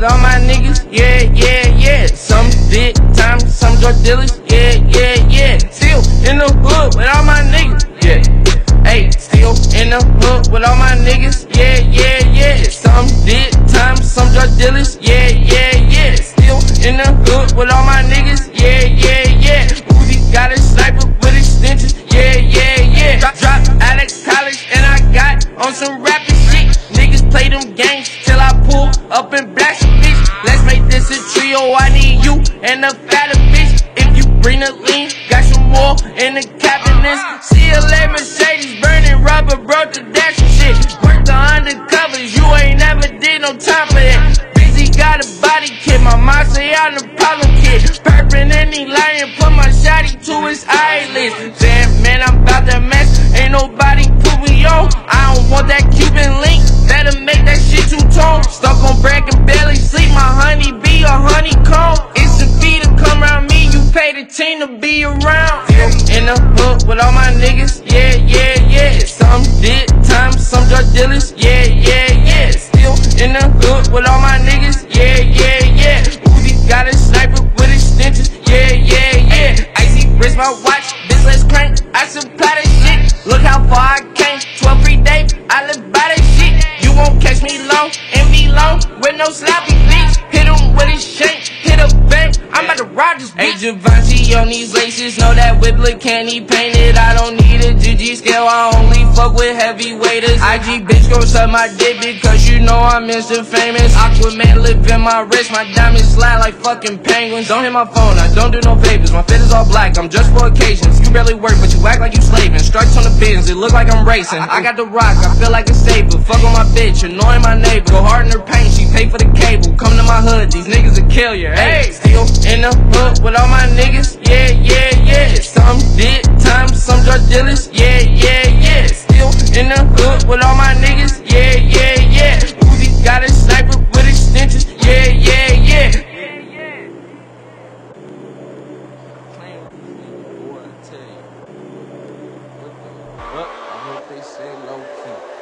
with all my niggas, yeah, yeah, yeah. Some big time, some drug dealers, yeah, yeah, yeah. Still in the hood with all my niggas, yeah. Hey, still in the hood with all my niggas, yeah, yeah, yeah. Some did time, some drug dealers, yeah, yeah, yeah. Still in the hood with all my niggas, need you and a fatter bitch. If you bring the lean, got some more in the cabinets. CLA Mercedes burning rubber, bro, to dash and shit. Work the undercovers, you ain't never did no time for that. Busy got a body kit, my mom say I'm the problem kid. Purpin' any lion, put my shotty to his eyelids. Damn, man, I'm about to mess. Ain't nobody put me on. I don't want that Cuban link. To be around. In the hood with all my niggas. Yeah, yeah, yeah. Some did time, some drug dealers. Yeah, yeah, yeah. Still in the hood with all my niggas. Yeah, yeah, yeah. Uzi got a sniper with extensions. Yeah, yeah, yeah. Icy wrist my watch. Bitch, let's crank. I supply that shit. Look how far I came. 12 free days. I live by that shit. You won't catch me long and be long with no sloppy Givenchy on these laces. Know that whip look candy painted. I don't need a GG scale. I only fuck with heavyweighters. IG bitch gon' suck my dick because you know I'm Mr. Famous. Aquanaut live in my wrist. My diamonds slide like fucking penguins. Don't hit my phone. I don't do no papers. My fit is all black. I'm just for occasions. You barely work, but you act like you slaving. Strikes on the bins. It look like I'm racing. I got the rock. I feel like a saver. Fuck on my bitch. Annoying my neighbor. Go hard in her paint. She pay for the cable. Come to my hood. These niggas will kill you. Hey, in the hood with all my niggas. Yeah, yeah, yeah. Some did time. Some drug dealers. Yeah, yeah, yeah. Still in the hood with all my niggas. Yeah, yeah, yeah. Uzi got a sniper with extensions. Yeah, yeah, yeah. Well, I hope they say low key.